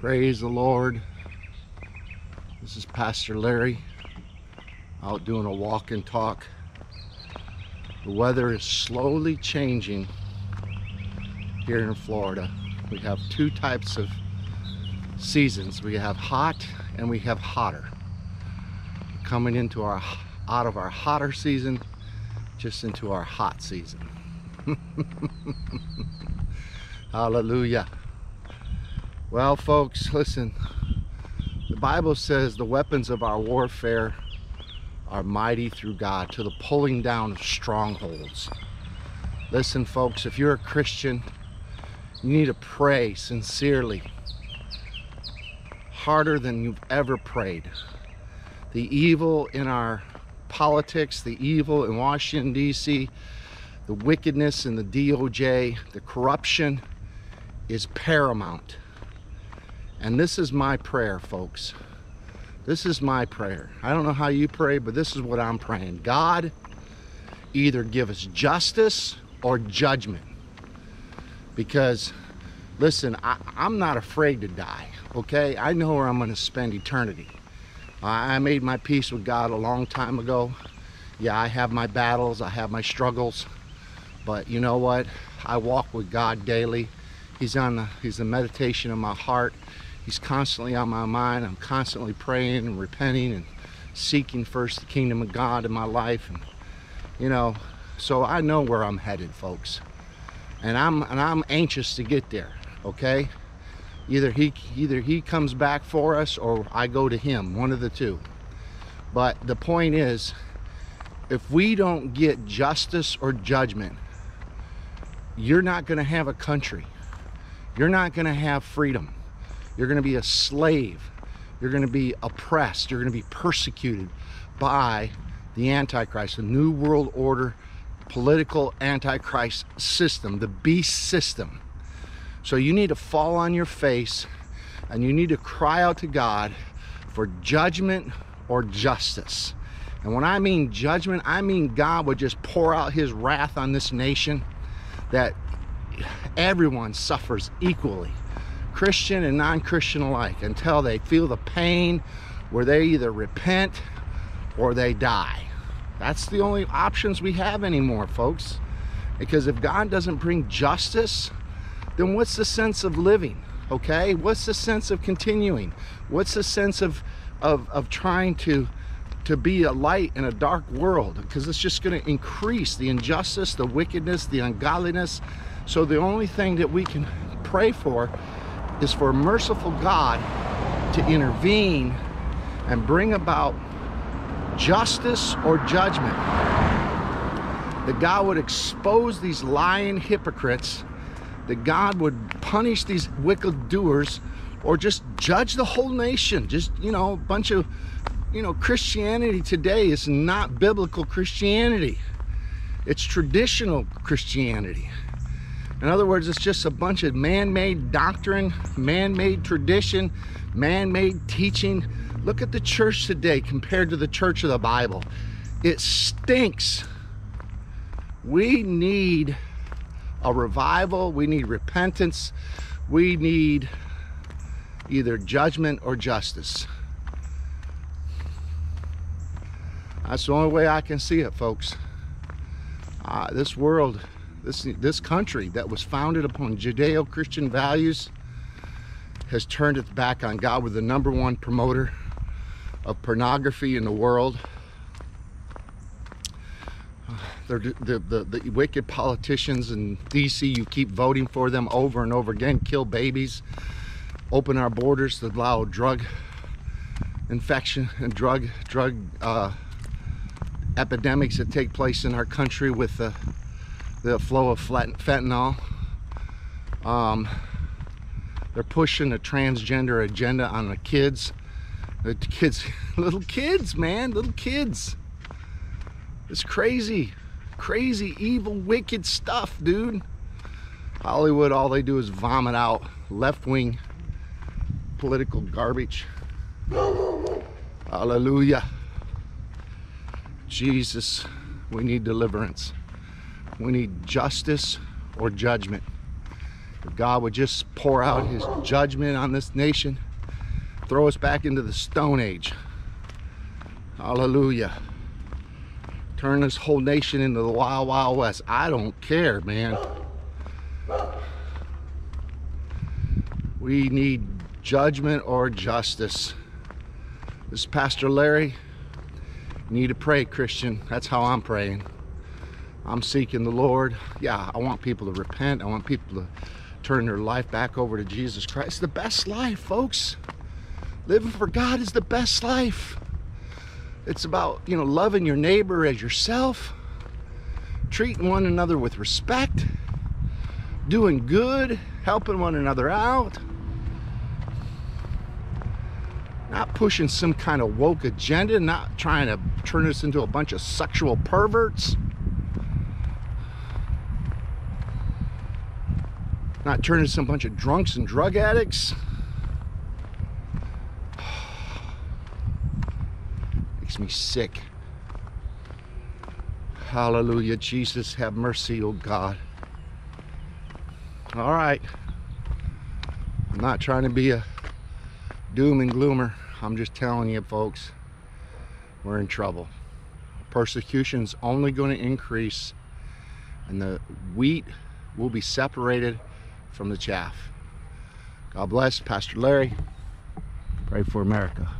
Praise the Lord. This is Pastor Larry out doing a walk and talk. The weather is slowly changing here in Florida. We have two types of seasons. We have hot and we have hotter. Coming into our out of our hotter season just into our hot season. Hallelujah. Well, folks, listen. The Bible says the weapons of our warfare are mighty through God to the pulling down of strongholds. Listen, folks, if you're a Christian, you need to pray sincerely, harder than you've ever prayed. The evil in our politics, the evil in Washington, D.C., the wickedness in the DOJ, the corruption is paramount. And this is my prayer, folks. This is my prayer. I don't know how you pray, but this is what I'm praying. God, either give us justice or judgment. Because, listen, I, am not afraid to die, okay? I know where I'm going to spend eternity. I made my peace with God a long time ago. Yeah, I have my battles, I have my struggles, but you know what? I walk with God daily. He's on the, he's the meditation of my heart. He's constantly on my mind. I'm constantly praying and repenting and seeking first the kingdom of God in my life. And, you know, so I know where I'm headed, folks. And I'm, and I'm anxious to get there, okay? Either he, either he comes back for us or I go to him, one of the two. But the point is, if we don't get justice or judgment, you're not going to have a country. You're not going to have freedom. You're going to be a slave. You're going to be oppressed. You're going to be persecuted by the Antichrist, the New World Order political Antichrist system, the beast system. So you need to fall on your face and you need to cry out to God for judgment or justice. And when I mean judgment, I mean God would just pour out his wrath on this nation that everyone suffers equally. Christian and non-Christian alike until they feel the pain where they either repent or they die. That's the only options we have anymore, folks. Because if God doesn't bring justice, then what's the sense of living? Okay? What's the sense of continuing? What's the sense of of, of trying to to be a light in a dark world? Because it's just going to increase the injustice, the wickedness, the ungodliness. So the only thing that we can pray for is for a merciful God to intervene and bring about justice or judgment. That God would expose these lying hypocrites, that God would punish these wicked doers, or just judge the whole nation. Just, you know, a bunch of, you know, Christianity today is not biblical Christianity. It's traditional Christianity. In other words, it's just a bunch of man-made doctrine, man-made tradition, man-made teaching. Look at the church today compared to the church of the Bible. It stinks. We need a revival. We need repentance. We need either judgment or justice. That's the only way I can see it, folks. Uh, this world this, this country that was founded upon Judeo-Christian values has turned its back on God with the number one promoter of pornography in the world. The, the, the, the, wicked politicians in DC, you keep voting for them over and over again, kill babies, open our borders to allow drug infection and drug drug uh, epidemics that take place in our country with the the flow of fentanyl. Um, they're pushing a transgender agenda on the kids. The kids, little kids, man, little kids. It's crazy, crazy, evil, wicked stuff, dude. Hollywood, all they do is vomit out left-wing political garbage. Hallelujah. Jesus, we need deliverance. We need justice or judgment. If God would just pour out his judgment on this nation, throw us back into the Stone Age. Hallelujah. Turn this whole nation into the Wild Wild West. I don't care, man. We need judgment or justice. This is Pastor Larry. You need to pray, Christian. That's how I'm praying. I'm seeking the Lord. Yeah, I want people to repent. I want people to turn their life back over to Jesus Christ. It's the best life, folks. Living for God is the best life. It's about, you know, loving your neighbor as yourself, treating one another with respect, doing good, helping one another out. Not pushing some kind of woke agenda, not trying to turn us into a bunch of sexual perverts. Not turning some bunch of drunks and drug addicts. Makes me sick. Hallelujah. Jesus, have mercy, oh God. All right. I'm not trying to be a doom and gloomer. I'm just telling you, folks, we're in trouble. Persecution's only going to increase, and the wheat will be separated from the chaff. God bless Pastor Larry. Pray for America.